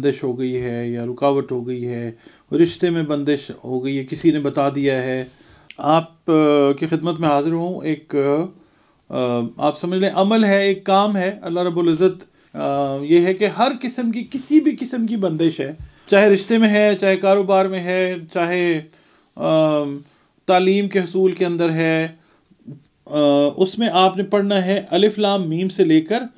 बंदिश हो गई है या रुकावट हो गई है, रिश्ते में बंदिश हो गई है, किसी ने बता दिया है। आप की खिदमत में हाज़िर हूँ, एक आप समझ लें, अमल है, एक काम है, अल्लाह रब्बुल इज़्ज़त ये है कि हर किस्म की, किसी भी किस्म की बंदिश है, चाहे रिश्ते में है, चाहे कारोबार में है, चाहे तालीम के हसूल के अंदर है उसमें आपने पढ़ना है, अलिफ़ लाम, मीम से लेकर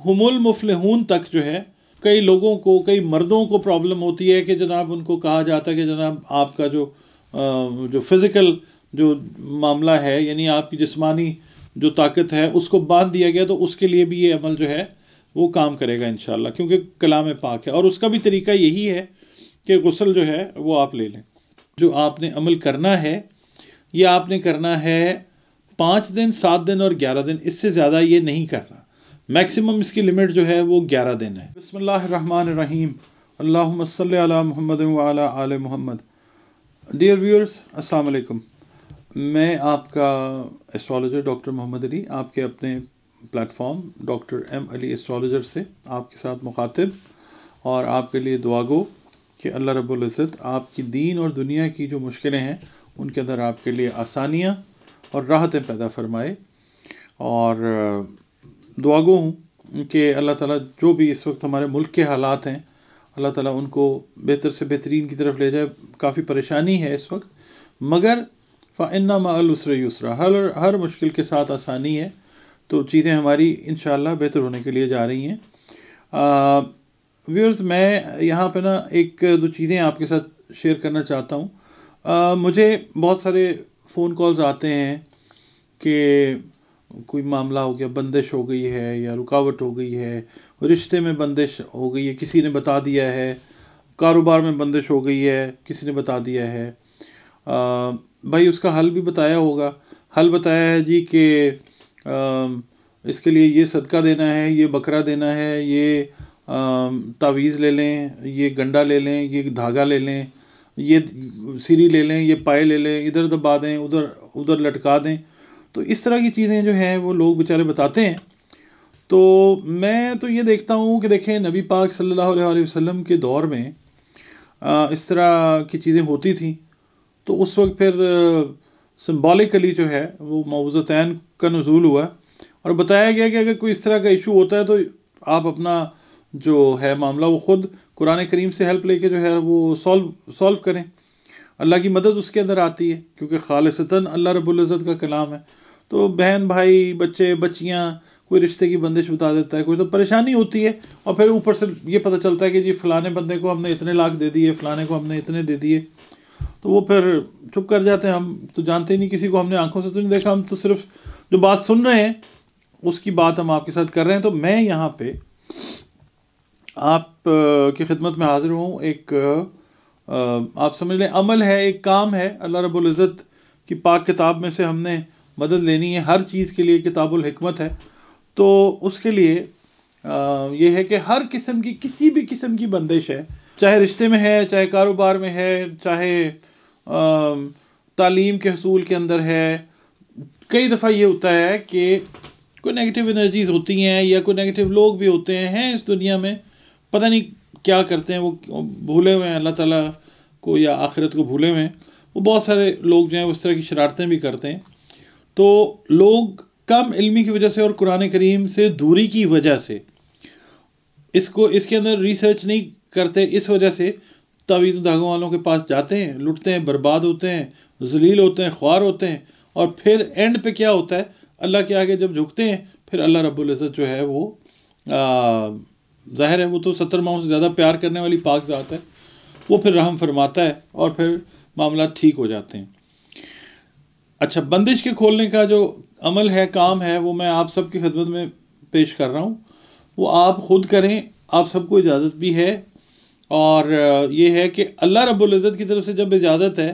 हमुल मुफलहून तक जो है कई लोगों को, कई मर्दों को प्रॉब्लम होती है कि जनाब उनको कहा जाता है कि जनाब आपका जो जो फ़िज़िकल जो मामला है, यानी आपकी जिस्मानी जो ताकत है, उसको बाँध दिया गया तो उसके लिए भी ये अमल जो है, वो काम करेगा इन क्योंकि कलाम पाक है। और उसका भी तरीका यही है कि गसल जो है, वो आप ले लें। जो आपने अमल करना है, ये आपने करना है पाँच दिन, सात दिन और ग्यारह दिन, इससे ज़्यादा ये नहीं करना। मैक्सिमम इसकी लिमिट जो है वो ग्यारह दिन है। बसमीम अल्लाह महमद आल महमद डियर व्यूअर्स अस्सलाम वालेकुम मैं आपका एस्ट्रोलॉजर डॉक्टर मोहम्मद अली, आपके अपने platform doctor M Ali astrologer से आपके साथ मुखातिब। और आपके लिए दुआ गो कि अल्लाह रब्बुल इज़्ज़त आपकी दीन और दुनिया की जो मुश्किलें हैं, उनके अंदर आपके लिए आसानियाँ और राहतें पैदा फरमाए। और दुआगो हूँ कि अल्लाह ताला जो भी इस वक्त हमारे मुल्क के हालात हैं, अल्लाह ताला उनको बेहतर से बेहतरीन की तरफ़ ले जाए। काफ़ी परेशानी है इस वक्त, मगर फ़ान्ना मालूसर यूसरा। हर हर मुश्किल के साथ आसानी है तो चीज़ें हमारी इन बेहतर होने के लिए जा रही हैं। व्यूअर्स मैं यहाँ पे ना एक दो चीज़ें आपके साथ शेयर करना चाहता हूँ। मुझे बहुत सारे फ़ोन कॉल्स आते हैं कि कोई मामला हो गया बंदिश हो गई है या रुकावट हो गई है रिश्ते में बंदिश हो गई है किसी ने बता दिया है कारोबार में बंदिश हो गई है किसी ने बता दिया है। आ, भाई उसका हल भी बताया होगा। हल बताया है जी कि इसके लिए ये सदका देना है ये बकरा देना है ये तावीज़ ले लें ये गंडा ले लें ये धागा ले लें ये सीरी ले लें ये पाए ले लें इधर दबा दें उधर उधर लटका दें। तो इस तरह की चीज़ें जो हैं, वो लोग बेचारे बताते हैं। तो मैं तो ये देखता हूँ कि देखें, नबी पाक सल्लल्लाहु अलैहि वसल्लम के दौर में इस तरह की चीज़ें होती थी। तो उस वक्त फिर सिम्बॉलिकली जो है, वो मौजतैन का नजूल हुआ। और बताया गया कि अगर कोई इस तरह का इशू होता है तो आप अपना जो है मामला, वो ख़ुद कुरान करीम से हेल्प लेके जो है, वो सॉल्व सॉल्व करें। अल्लाह की मदद उसके अंदर आती है, क्योंकि खालसता अल्लाह रबुल्ज़त का कलाम है। तो बहन, भाई, बच्चे, बच्चियाँ, कोई रिश्ते की बंदिश बता देता है, कोई तो परेशानी होती है। और फिर ऊपर से ये पता चलता है कि जी फ़लाने बंदे को हमने इतने लाख दे दिए, फ़लाने को हमने इतने दे दिए। तो वो फिर चुप कर जाते हैं। हम तो जानते ही नहीं किसी को, हमने आँखों से तो नहीं देखा। हम तो सिर्फ़ जो बात सुन रहे हैं, उसकी बात हम आपके साथ कर रहे हैं। तो मैं यहाँ पे आप की खिदमत में हाज़िर हूँ। एक आप समझ लें, अमल है, एक काम है। अल्लाह रब्बुल इज़्ज़त की पाक किताब में से हमने मदद लेनी है, हर चीज़ के लिए किताबुल हिकमत है। तो उसके लिए ये है कि हर किस्म की, किसी भी किस्म की बंदिश है, चाहे रिश्ते में है, चाहे कारोबार में है, चाहे तालीम के हसूल के अंदर है। कई दफ़ा ये होता है कि कोई नेगेटिव एनर्जीज होती हैं या कोई नेगेटिव लोग भी होते हैं इस दुनिया में, पता नहीं क्या करते हैं, वो भूले हुए हैं, अल्लाह ताला को या आखिरत को भूले हुए हैं। वो बहुत सारे लोग जो हैं उस तरह की शरारतें भी करते हैं। तो लोग कम इल्मी की वजह से और कुरान करीम से दूरी की वजह से इसको, इसके अंदर रिसर्च नहीं करते, इस वजह से तवीज़ धागों वालों के पास जाते हैं, लुटते हैं, बर्बाद होते हैं, जलील होते हैं, ख्वार होते हैं और फिर एंड पे क्या होता है? अल्लाह के आगे जब झुकते हैं, फिर अल्लाह रब्बुल इज़्ज़त जो है वो ज़ाहिर है वो तो सत्तर माओ से ज़्यादा प्यार करने वाली पाक ज़ात है, वो फिर रहम फरमाता है और फिर मामला ठीक हो जाते हैं। अच्छा बंदिश के खोलने का जो अमल है, काम है, वो मैं आप सबकी खिदमत में पेश कर रहा हूँ। वो आप ख़ुद करें, आप सबको इजाज़त भी है। और ये है कि अल्लाह रब्ज़त की तरफ़ से जब इजाज़त है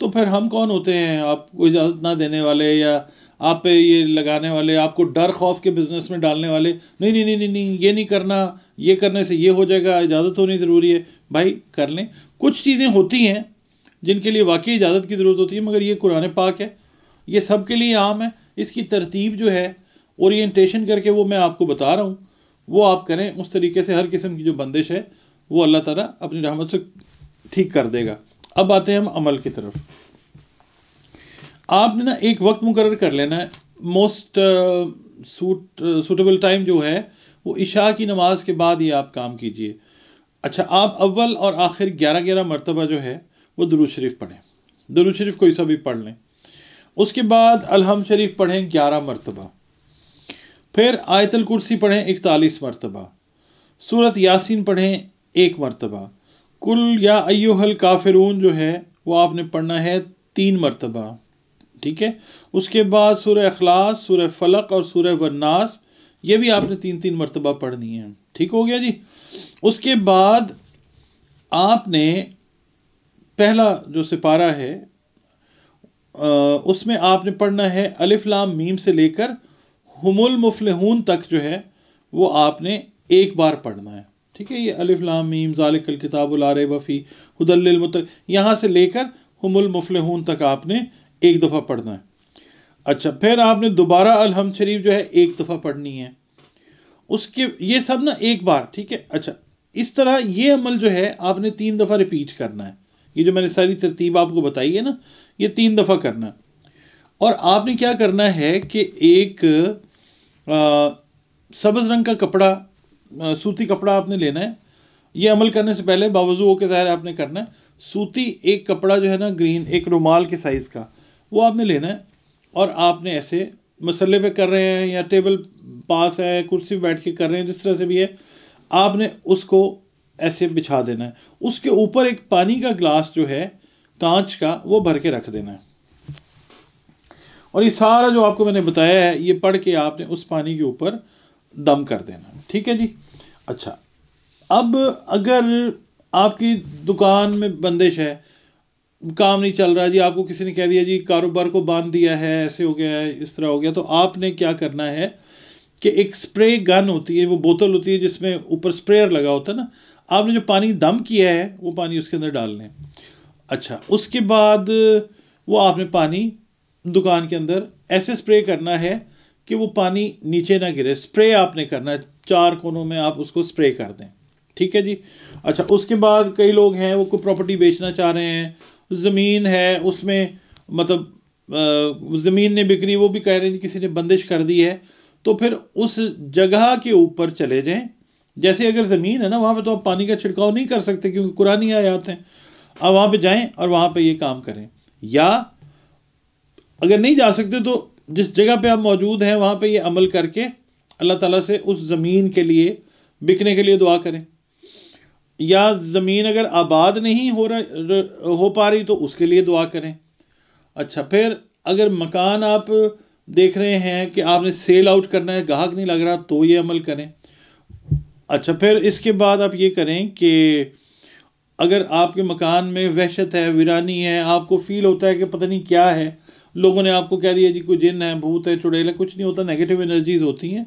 तो फिर हम कौन होते हैं? आपको इजाज़त ना देने वाले या आप पे ये लगाने वाले, आपको डर, खौफ के बिज़नेस में डालने वाले नहीं नहीं नहीं नहीं, ये नहीं करना, ये करने से ये हो जाएगा, इजाज़त होनी ज़रूरी है। भाई, कर लें। कुछ चीज़ें होती हैं जिनके लिए वाकई इजाज़त की ज़रूरत होती है, मगर ये कुरान पाक है। ये सब के लिए आम है। इसकी तरतीब जो है ओरिएंटेशन करके वो मैं आपको बता रहा हूँ। वो आप करें, उस तरीके से हर किस्म की जो बंदिश है, वो अल्लाह ताला अपनी रहमत से ठीक कर देगा। अब आते हैं हम अमल की तरफ़। आपने ना एक वक्त मुकर कर लेना है। मोस्ट सूट सूटेबल टाइम जो है, वो इशा की नमाज़ के बाद ही आप काम कीजिए। अच्छा आप अव्वल और आखिर ग्यारह ग्यारह मरतबा जो है, वो दरुज शरीफ पढ़ें। दरुज शरीफ कोई सा भी पढ़ लें। उसके बाद अलहम शरीफ पढ़ें ग्यारह मरतबा। फिर आयतल कुर्सी पढ़ें इकतालीस मरतबा। सूरत यासीन पढ़ें एक मरतबा। कुल या अयोहल काफिरून जो है, वो आपने पढ़ना है तीन मरतबा। ठीक है? उसके बाद सुर अखलास सुर फलक और सुर वन्नास, ये भी आपने तीन तीन मरतबा पढ़नी है। ठीक हो गया जी? उसके बाद आपने पहला जो सिपारा है उसमें आपने पढ़ना है अलिफ्लाम मीम से लेकर हमुल मुफलहून तक जो है, वो आपने एक बार पढ़ना है। ठीक है, ये अलिफ्लाम मीम, ज़ालिकल किताबुल वफ़ी हुदलमुत यहाँ से लेकर हमुल मुफलहून तक आपने एक दफ़ा पढ़ना है। अच्छा फिर आपने दोबारा अलहम शरीफ जो है, एक दफ़ा पढ़नी है। उसके, ये सब ना एक बार, ठीक है? अच्छा इस तरह ये अमल जो है, आपने तीन दफ़ा रिपीट करना है। ये जो मैंने सारी तरतीब आपको बताई है ना ये तीन दफ़ा करना और आपने क्या करना है कि एक सब्ज़ रंग का कपड़ा आ, सूती कपड़ा आपने लेना है। ये अमल करने से पहले बावजू के ज़ाहिर आपने करना है। सूती एक कपड़ा जो है ना ग्रीन एक रुमाल के साइज़ का वो आपने लेना है। और आपने ऐसे मसले पे कर रहे हैं या टेबल पास है कुर्सी पर बैठ के कर रहे हैं जिस तरह से भी है आपने उसको ऐसे बिछा देना है। उसके ऊपर एक पानी का ग्लास जो है, कांच का, वो भर के रख देना है। और ये सारा जो आपको मैंने बताया है, ये पढ़ के आपने उस पानी के ऊपर दम कर देना ठीक है जी? अच्छा अब अगर आपकी दुकान में बंदिश है, काम नहीं चल रहा जी, आपको किसी ने कह दिया जी, कारोबार को बाँध दिया है, ऐसे हो गया है, इस तरह हो गया तो आपने क्या करना है कि एक स्प्रे गन होती है, वो बोतल होती है जिसमें ऊपर स्प्रेयर लगा होता है ना आपने जो पानी दम किया है, वो पानी उसके अंदर डाल लें। अच्छा उसके बाद वो आपने पानी दुकान के अंदर ऐसे स्प्रे करना है कि वो पानी नीचे ना गिरे। स्प्रे आपने करना है, चार कोनों में आप उसको स्प्रे कर दें। ठीक है जी? अच्छा उसके बाद कई लोग हैं, वो कोई प्रॉपर्टी बेचना चाह रहे हैं, ज़मीन है, उसमें मतलब ज़मीन ने बिक्री वो भी कह रहे हैं किसी ने बंदिश कर दी है तो फिर उस जगह के ऊपर चले जाएँ जैसे अगर ज़मीन है ना, वहाँ पे तो आप पानी का छिड़काव नहीं कर सकते क्योंकि कुरानी आयात हैं। आप वहाँ पे जाएँ और वहाँ पे ये काम करें। या अगर नहीं जा सकते तो जिस जगह पे आप मौजूद हैं, वहाँ पे ये अमल करके अल्लाह ताला से उस ज़मीन के लिए, बिकने के लिए दुआ करें। या ज़मीन अगर आबाद नहीं हो रहा, हो पा रही तो उसके लिए दुआ करें। अच्छा फिर अगर मकान आप देख रहे हैं कि आपने सेल आउट करना है, गाहक नहीं लग रहा तो ये अमल करें। अच्छा फिर इसके बाद आप ये करें कि अगर आपके मकान में वहशत है, वीरानी है, आपको फील होता है कि पता नहीं क्या है, लोगों ने आपको कह दिया जी कोई जिन है, भूत है, चुड़ैल है, कुछ नहीं होता नेगेटिव एनर्जीज होती हैं।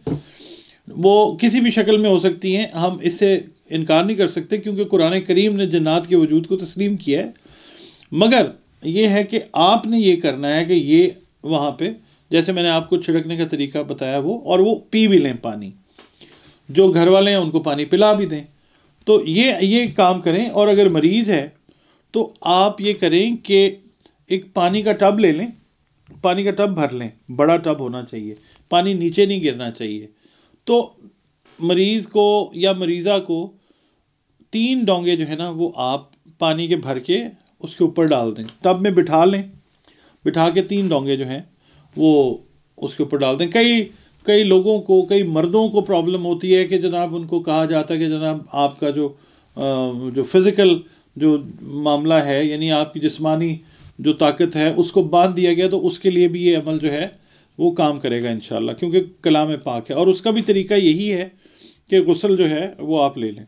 वो किसी भी शक्ल में हो सकती हैं, हम इससे इनकार नहीं कर सकते क्योंकि कुरान करीम ने जन्नात के वजूद को तस्लीम किया है। मगर ये है कि आपने ये करना है कि ये वहाँ पे, जैसे मैंने आपको छिड़कने का तरीका बताया वो, और वो पी भी लें पानी। जो घर वाले हैं, उनको पानी पिला भी दें। तो ये ये काम करें, और अगर मरीज़ है तो आप ये करें कि एक पानी का टब ले लें, पानी का टब भर लें, बड़ा टब होना चाहिए, पानी नीचे नहीं गिरना चाहिए। तो मरीज़ को या मरीज़ा को तीन डोंगे जो है ना, वो आप पानी के भर के उसके ऊपर डाल दें। टब में बिठा लें, बिठा के तीन डोंगे जो हैं, वो उसके ऊपर डाल दें। कई कई लोगों को, कई मर्दों को प्रॉब्लम होती है कि जनाब उनको कहा जाता है कि जनाब आपका जो जो फ़िज़िकल जो मामला है, यानी आपकी जिस्मानी जो ताकत है, उसको बाँध दिया गया तो उसके लिए भी ये अमल जो है, वो काम करेगा इन क्योंकि कलाम पाक है। और उसका भी तरीका यही है कि गसल जो है, वो आप ले लें।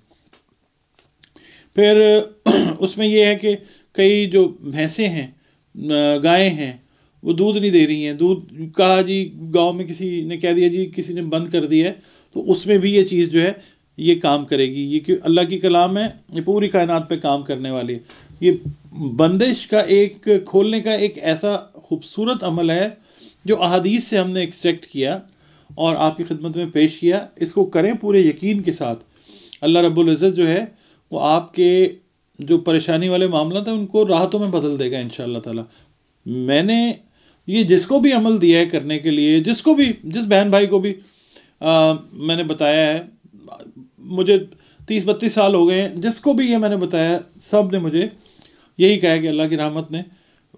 फिर उसमें यह है कि कई जो भैंसें हैं गायें हैं वो दूध नहीं दे रही हैं। दूध कहा जी, गाँव में किसी ने कह दिया जी, किसी ने बंद कर दिया है तो उसमें भी ये चीज़ जो है, ये काम करेगी। ये कि अल्लाह की कलाम है, ये पूरी कायनात पे काम करने वाली है। ये बंदिश का एक, खोलने का एक ऐसा खूबसूरत अमल है, जो अहादीस से हमने एक्सट्रैक्ट किया और आपकी खिदमत में पेश किया। इसको करें पूरे यकीन के साथ। अल्लाह रब्बुल इज़्ज़त जो है, वो आपके जो परेशानी वाले मामला थे, उनको राहतों में बदल देगा इन ताला। मैंने ये जिसको भी अमल दिया है करने के लिए जिसको भी जिस बहन भाई को भी आ, मैंने बताया है मुझे तीस बत्तीस साल हो गए हैं जिसको भी ये मैंने बताया सबने मुझे यही कहा है कि अल्लाह की रहमत ने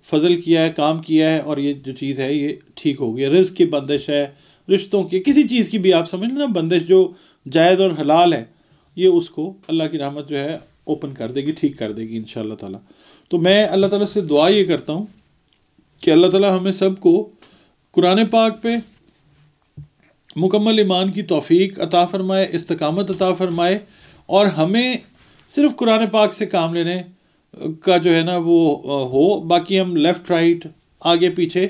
फजल किया है काम किया है और ये जो चीज़ है ये ठीक हो गई रिस्क की बंदिश है रिश्तों की किसी चीज़ की भी आप समझ लें बंदिश जो जायज़ और हलाल है ये उसको अल्लाह की रहमत जो है ओपन कर देगी ठीक कर देगी इन ताला। तो मैं अल्लाह ताला से दुआ ये करता हूँ कि अल्लाह ताला हमें सबको कुरान पाक पे मुकम्मल ईमान की तौफीक अता फ़रमाए, इस्तकामत अता फ़रमाए और हमें सिर्फ़ कुरान पाक से काम लेने का जो है ना वो हो। बाकी हम लेफ़्ट राइट आगे, पीछे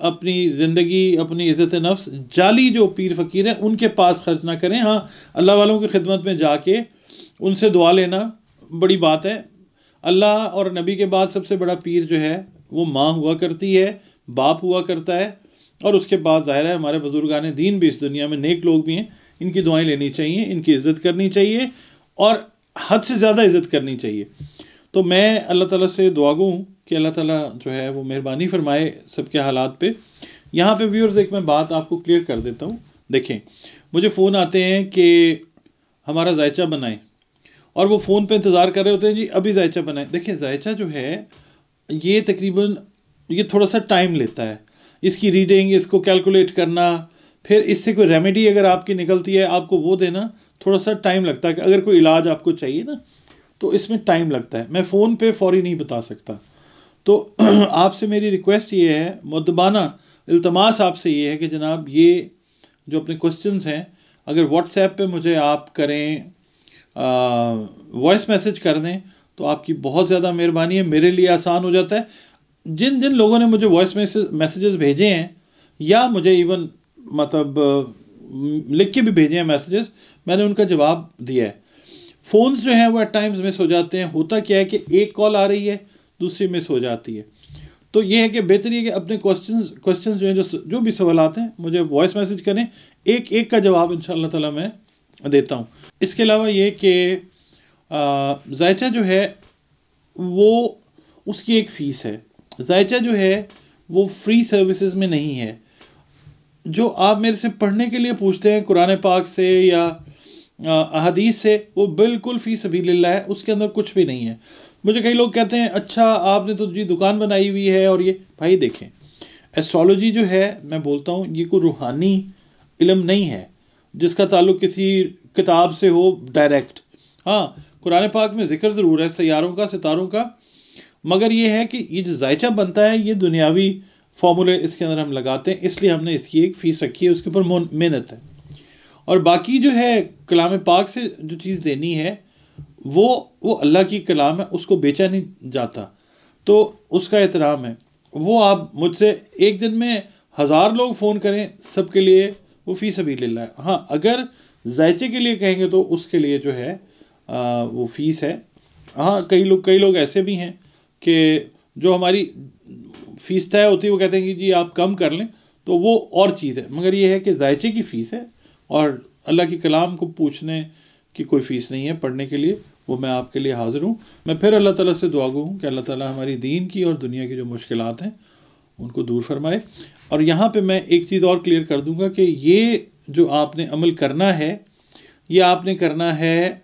अपनी ज़िंदगी, अपनी इज़्ज़त नफ्स, जाली जो पीर फ़कीर हैं, उनके पास खर्च ना करें। हाँ अल्लाह वालों की खिदमत में जाके उनसे दुआ लेना बड़ी बात है। अल्लाह और नबी के बाद सबसे बड़ा पीर जो है वो माँ हुआ करती है, बाप हुआ करता है, और उसके बाद ज़ाहिर है हमारे बुज़ुर्गान दीन भी इस दुनिया में नेक लोग भी हैं, इनकी दुआएँ लेनी चाहिए, इनकी इज़्ज़त करनी चाहिए, और हद से ज़्यादा इज़्ज़त करनी चाहिए। तो मैं अल्लाह ताला से दुआ हूँ कि अल्लाह ताला जो है वो मेहरबानी फरमाए सबके हालात पे। यहाँ पे व्यूअर्स एक मैं बात आपको क्लियर कर देता हूँ। देखें, मुझे फ़ोन आते हैं कि हमारा जायचा बनाएँ, और वो फ़ोन पे इंतज़ार कर रहे होते हैं, जी, अभी जायचा बनाएँ। देखिए जायचा जो है ये तकरीबन, ये थोड़ा सा टाइम लेता है। इसकी रीडिंग इसको कैलकुलेट करना, फिर इससे कोई रेमेडी अगर आपकी निकलती है, आपको वो देना थोड़ा सा टाइम लगता है कि अगर कोई इलाज आपको चाहिए ना तो इसमें टाइम लगता है। मैं फ़ोन पे फौरी नहीं बता सकता। तो आपसे मेरी रिक्वेस्ट ये है मुदबाना इल्तमास आपसे ये है कि जनाब ये जो अपने क्वेश्चंस हैं, अगर व्हाट्सएप पे मुझे आप करें वॉइस मैसेज कर दें तो आपकी बहुत ज़्यादा मेहरबानी है, मेरे लिए आसान हो जाता है। जिन जिन लोगों ने मुझे वॉइस मैसेज मैसेजेस भेजे हैं, या मुझे इवन मतलब लिख के भी भेजे हैं मैसेजेस मैंने उनका जवाब दिया है। फ़ोन्स जो हैं वो एट टाइम्स मिस हो जाते हैं। होता क्या है कि एक कॉल आ रही है, दूसरी मिस हो जाती है। तो ये है कि बेहतर है कि अपने क्वेश्चन क्वेश्चन जो हैं, जो जो भी सवाल आते हैं, मुझे वॉइस मैसेज करें। एक एक का जवाब इन ताला मैं देता हूँ। इसके अलावा ये कि जायचा जो है, वो उसकी एक फ़ीस है। जायचा जो है, वो फ्री सर्विसेज़ में नहीं है। जो आप मेरे से पढ़ने के लिए पूछते हैं, कुरान पाक से या अहदीस से, वो बिल्कुल फ़ी सभी ला है, उसके अंदर कुछ भी नहीं है। मुझे कई लोग कहते हैं अच्छा आपने तो जी दुकान बनाई हुई है और ये भाई देखें, एस्ट्रोलॉजी जो है, मैं बोलता हूँ, ये कोई रूहानी इलम नहीं है, जिसका ताल्लुक किसी किताब से हो, डायरेक्ट। हाँ कुरान पाक में ज़िक्र ज़रूर है सैारों का, सितारों का। मगर ये है कि ये जो जायचा बनता है, ये दुनियावी फार्मूले इसके अंदर हम लगाते हैं, इसलिए हमने इसकी एक फ़ीस रखी है, उसके ऊपर मेहनत है। और बाकी जो है, कलाम पाक से जो चीज़ देनी है, वो वो अल्लाह की कलाम है, उसको बेचा नहीं जाता। तो उसका एहतराम है। वो आप मुझसे एक दिन में हज़ार लोग फ़ोन करें, सबके लिए वो फ़ी सभी ले है हाँ अगर जायचे के लिए कहेंगे तो उसके लिए जो है वो फ़ीस है। हाँ कई लोग कई लोग ऐसे भी हैं कि जो हमारी फ़ीस तय होती है, वो कहते हैं कि जी आप कम कर लें तो वो और चीज़ है। मगर ये है कि जायचे की फ़ीस है और अल्लाह के कलाम को पूछने की कोई फ़ीस नहीं है पढ़ने के लिए। वो मैं आपके लिए हाज़िर हूँ। मैं फिर अल्लाह ताला से दुआ हूँ कि अल्लाह ताला हमारी दीन की और दुनिया की जो मुश्किल हैं, उनको दूर फरमाए। और यहाँ पे मैं एक चीज़ और क्लियर कर दूँगा कि ये जो आपने अमल करना है, ये आपने करना है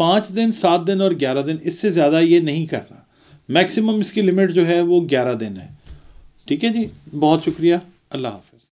पाँच दिन, सात दिन और ग्यारह दिन, इससे ज़्यादा ये नहीं करना। मैक्सिमम इसकी लिमिट जो है वो ग्यारह दिन है। ठीक है जी? बहुत शुक्रिया। अल्लाह हाफ़